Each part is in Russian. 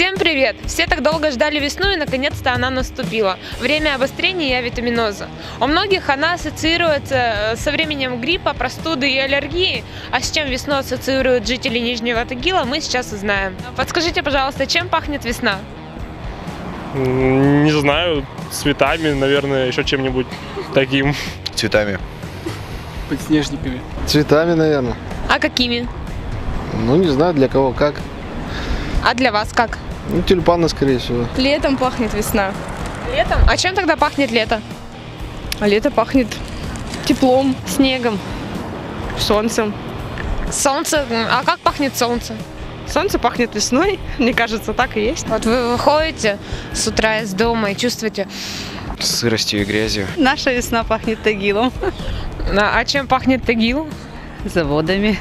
Всем привет! Все так долго ждали весну и наконец-то она наступила. Время обострения и авитаминоза. У многих она ассоциируется э, со временем гриппа, простуды и аллергии. А с чем весну ассоциируют жители Нижнего Тагила, мы сейчас узнаем. Подскажите, пожалуйста, чем пахнет весна? Не знаю, цветами, наверное, еще чем-нибудь таким. Цветами. подснежниками. Цветами, наверное. А какими? Ну, не знаю, для кого как. А для вас как? Ну, тюльпаны, скорее всего. Летом пахнет весна, Летом? А чем тогда пахнет лето? а лето пахнет теплом, Снегом. солнцем. Солнце. А как пахнет солнце? Солнце пахнет весной, мне кажется, так и есть. Вот вы выходите с утра из дома и чувствуете, Сыростью и грязью. Наша весна пахнет тагилом, а а чем пахнет Тагил? заводами.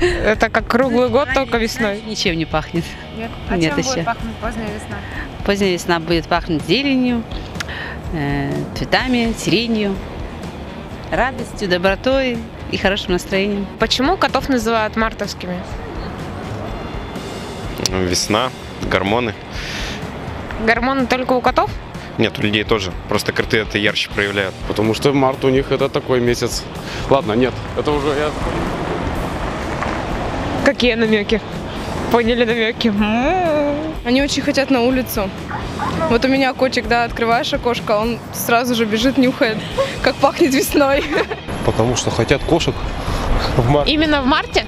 Это как круглый год, только весной. Ничем не пахнет. Нет, А Нет чем будет еще. пахнуть поздняя весна? Поздняя весна будет пахнуть зеленью, э, цветами, сиренью, радостью, добротой и хорошим настроением. Почему котов называют мартовскими? Весна, гормоны. Гормоны только у котов? Нет, у людей тоже. Просто коты это ярче проявляют. Потому что март у них это такой месяц. Ладно, нет, это уже я... Какие намеки? Поняли намеки? М. Они очень хотят на улицу. Вот у меня котик, да, открываешь окошко, он сразу же бежит, нюхает, как пахнет весной. Потому что хотят кошек в марте. Именно в марте?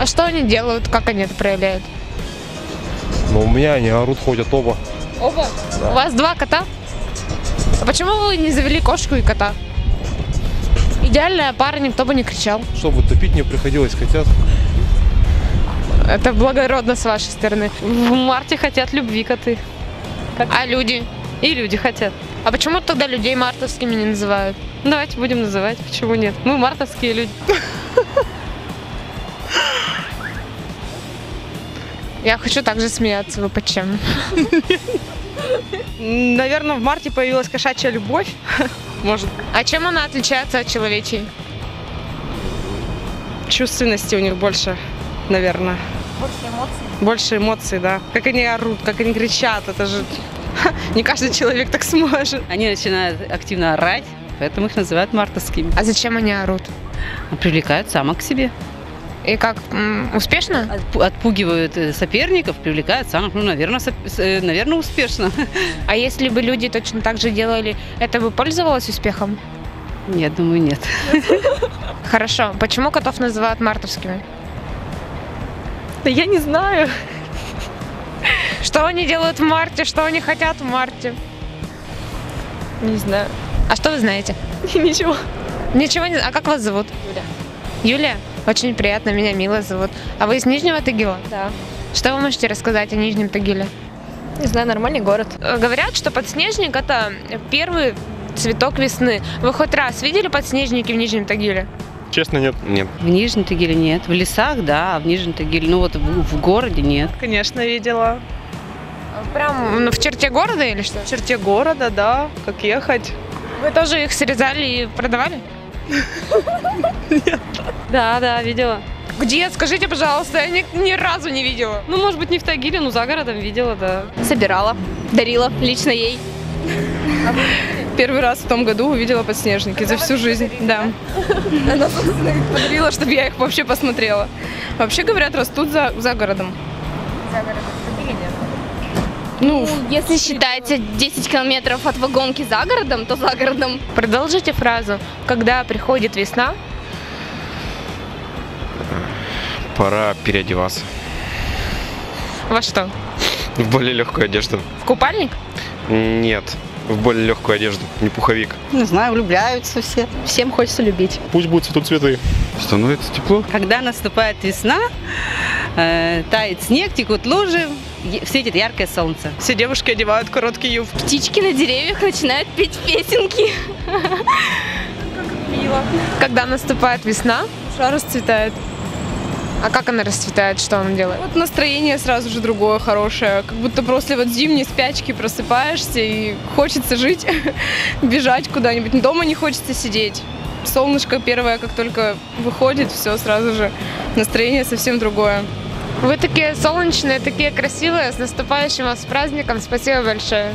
А что они делают? Как они это проявляют? Но у меня они орут, ходят оба. Оба? У вас два кота? А почему вы не завели кошку и кота? Идеальная пара, никто бы не кричал. Чтобы топить не приходилось, хотят. Это благородно с вашей стороны. В марте хотят любви коты. А люди? И люди хотят. А почему тогда людей мартовскими не называют? Давайте будем называть, почему нет. Мы мартовские люди. Я хочу также смеяться, вы почему? Наверное, в марте появилась кошачья любовь. Может, А чем она отличается от человечей? чувственности у них больше, наверное. Больше эмоций? Больше эмоций, да. Как они орут, как они кричат, это же... Не каждый человек так сможет. Они начинают активно орать, поэтому их называют мартовскими. А зачем они орут? Привлекают самок к себе. И как, успешно? Отпу- Отпугивают э, соперников, привлекают самок. Ну, наверное, наверное, успешно. А если бы люди точно так же делали, это бы пользовалось успехом? Нет, думаю, нет. Хорошо. Почему котов называют мартовскими? Да я не знаю. Что они делают в марте? Что они хотят в марте? Не знаю. А что вы знаете? Ничего. Ничего не А как вас зовут? Юля. Юлия? Очень приятно, меня Мила зовут. А вы из Нижнего Тагила? Да. Что вы можете рассказать о Нижнем Тагиле? Не знаю, нормальный город. Э, Говорят, что подснежник это первый цветок весны. Вы хоть раз видели подснежники в Нижнем Тагиле? Честно, нет. Нет. В Нижнем Тагиле нет. В лесах, да, а в Нижнем Тагиле, ну вот в, в городе нет. Конечно, видела. Прям ну, в черте города или что? В черте города, да, как ехать. Вы тоже их срезали и продавали? Да, да, видела. Где? Скажите, пожалуйста, я ни, ни разу не видела. Ну, может быть, не в Тагиле, но за городом видела, да. Собирала, дарила лично ей. Первый раз в том году увидела подснежники за всю жизнь. Да. Она собственно, их подарила, чтобы я их вообще посмотрела. Вообще, говорят, растут за, за городом. Ну, Если считаете 10 километров от вагонки за городом, то за городом. Продолжите фразу. Когда приходит весна, Пора переодеваться. во что? В более легкую одежду. В купальник? Нет. В более легкую одежду. Не пуховик. Не знаю, влюбляются все. всем хочется любить. Пусть будут цветут цветы. Становится тепло. Когда наступает весна, э, тает снег, текут лужи, светит яркое солнце. Все девушки одевают короткие юбки. Птички на деревьях начинают петь песенки. Когда наступает весна, Душа расцветает. А как она расцветает, что она делает? Вот настроение сразу же другое, хорошее. Как будто после вот зимней спячки просыпаешься и хочется жить, бежать куда-нибудь. Дома не хочется сидеть. Солнышко первое, как только выходит, все сразу же настроение совсем другое. Вы такие солнечные, такие красивые. С наступающим вас праздником. Спасибо большое.